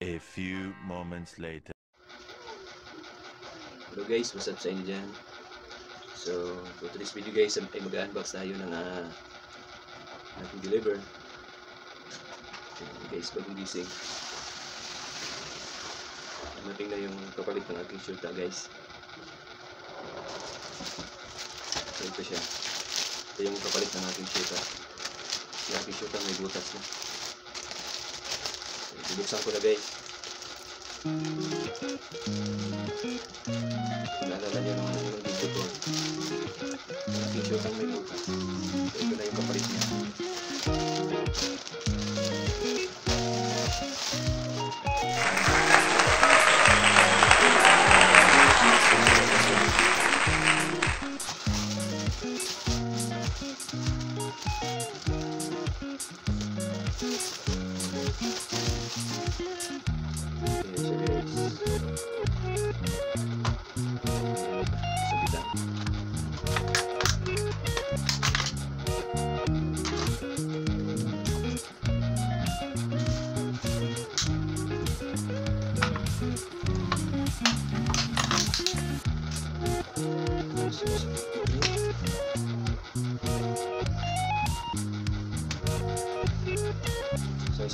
A few moments later. Hello guys, what's up sa inyo dyan? So, for today's video guys, ay mag-unbox tayo ng uh, ating deliver. Ayan, guys, bagong gising. Mating na yung kapalit ng aking shirt ah, guys. So, ito siya. Ito yung kapalit ng aking shirt ah. Yung aking shirt ah, may butas na. Bubuksan ko na guys. Naalala niyo naman yung video ko. Yung video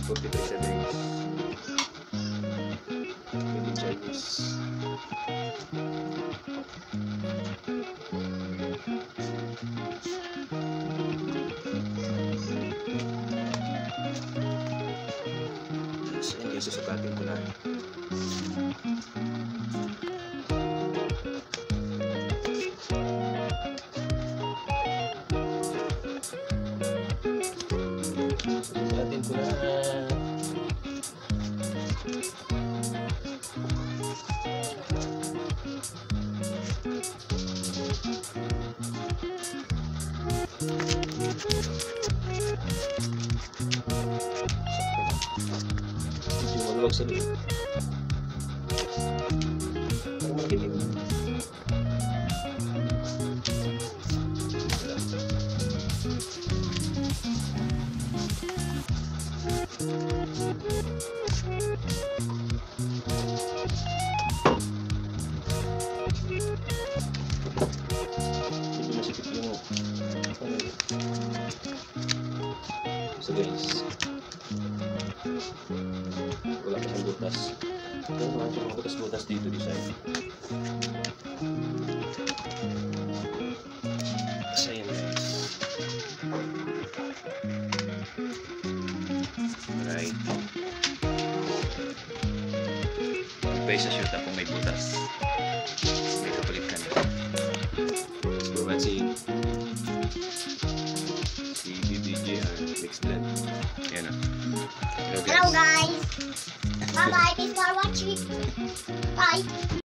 43 siya guys. Made in Chinese. Yun guys, susukatin ko na. Susukatin ko na. Medyo So guys, wala pa siyang butas. Pero wala siyang butas-butas dito di side. So. Alright. Guys, sa shoot ako may butas. May kapalit ka na. Let's back si Yan o. Hello guys. Hello guys. Bye bye. Thanks for watching. Bye.